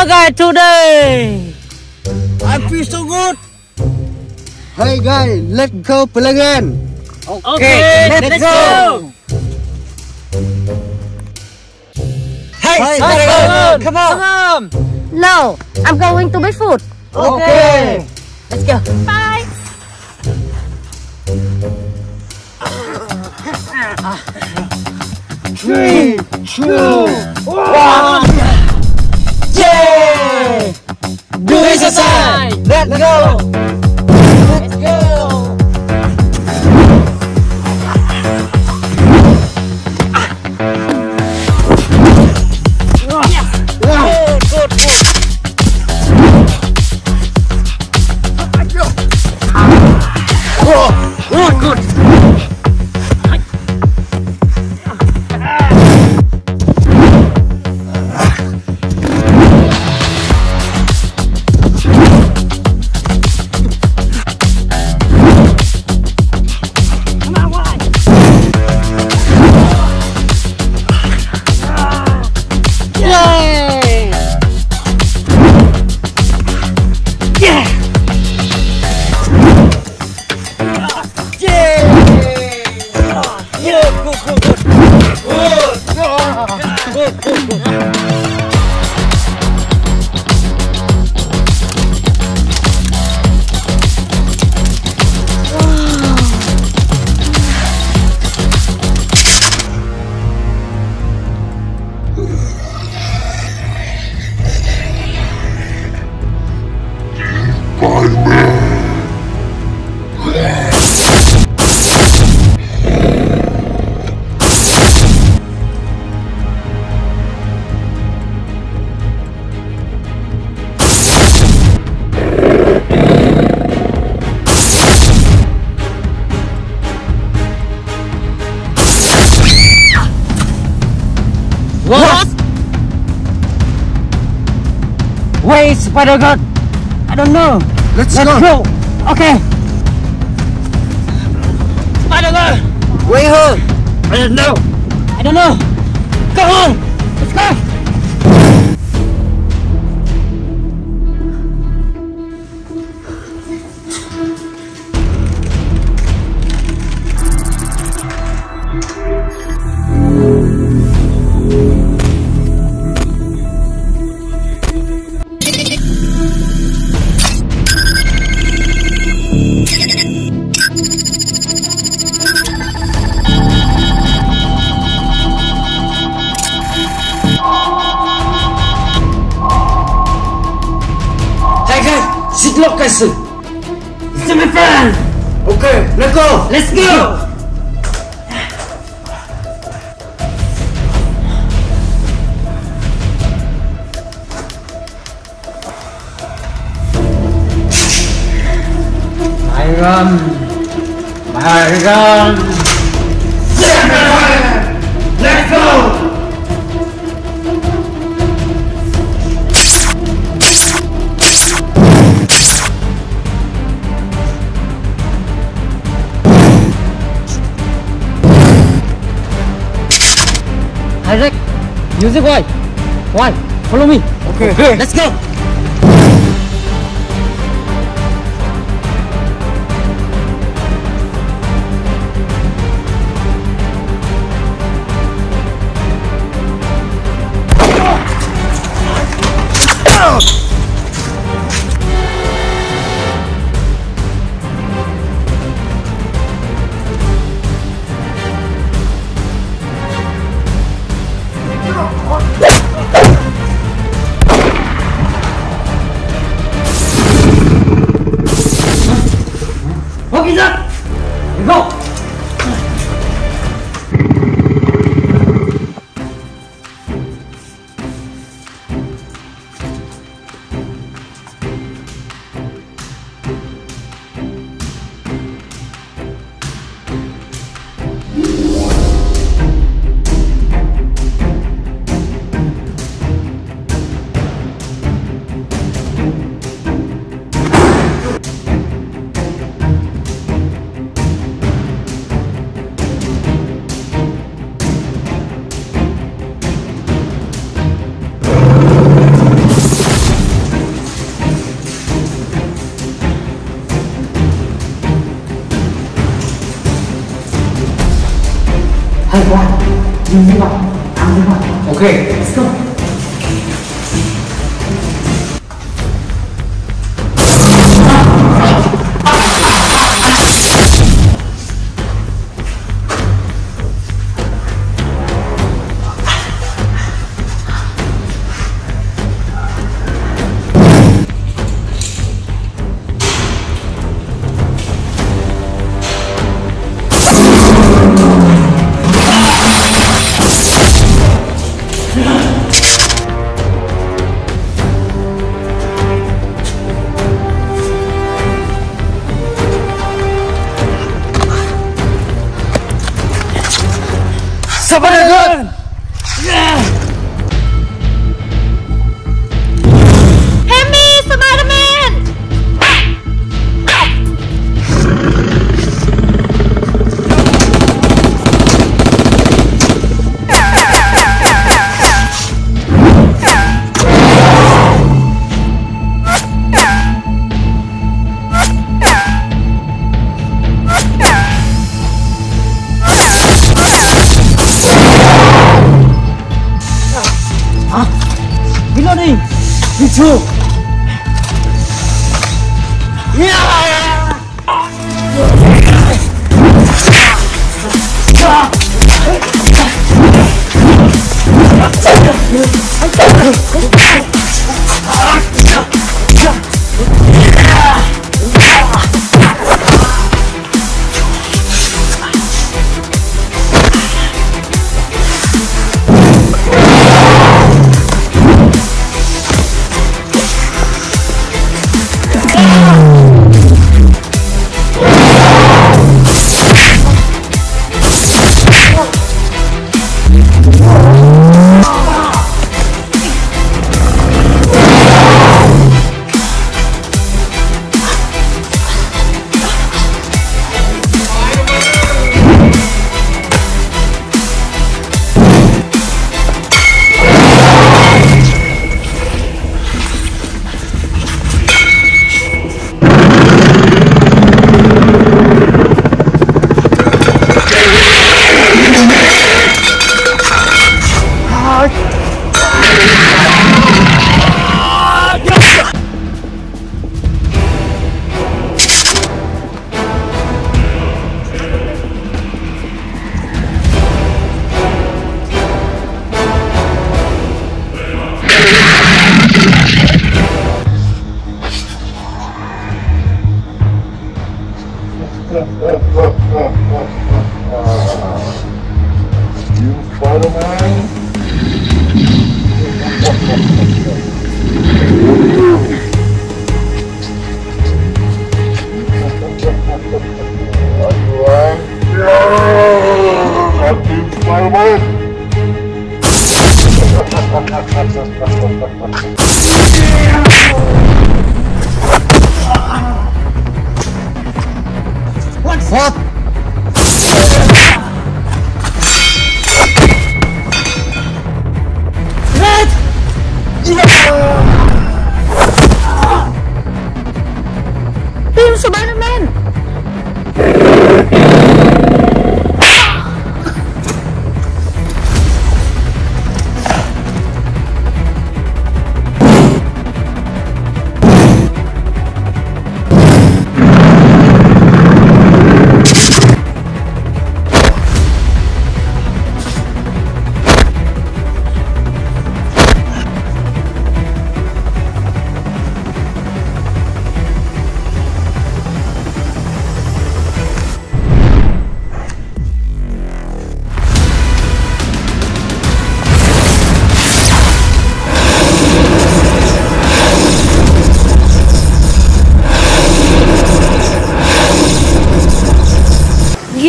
No bagay today. I feel so good. Hey guys, let's go play again. Okay, let's, go. Hey, Hey, come come on, on, come on. come on. No, I'm going to buy food. Okay. Let's go. Bye. Three, two, one. Let's go. Spider God? I don't know. Let's, Let's go. go. Okay. Spider God. Wait her. I don't know. I don't know. Go on. Let's go. Sit location. C'est mes fans. Ok, let's go. Let's go. I run. Music why? Why? Follow me. Okay. Let's go. Okay, let's go. 타임! 2초! 으아!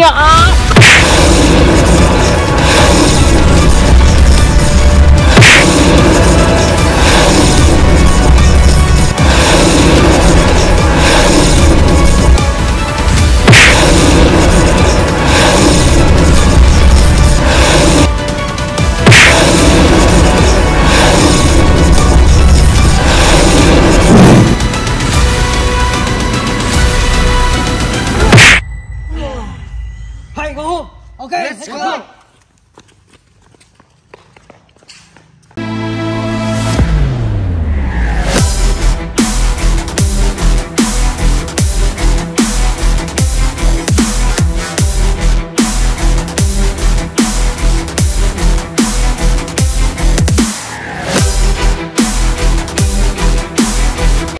呀啊。